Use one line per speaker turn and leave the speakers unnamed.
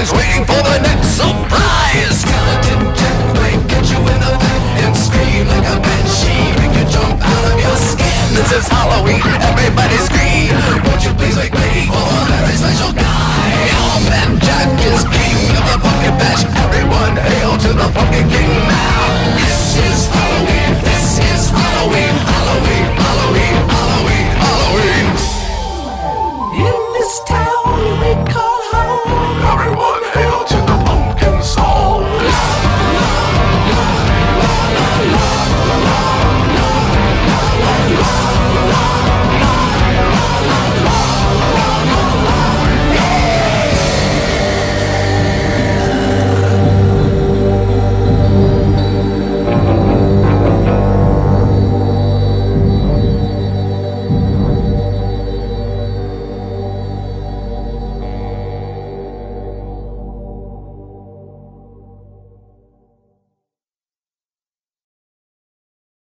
is waiting for the next surprise. Skeleton Jack might get you in the back and scream like a banshee, make you jump out of your skin. This is Halloween.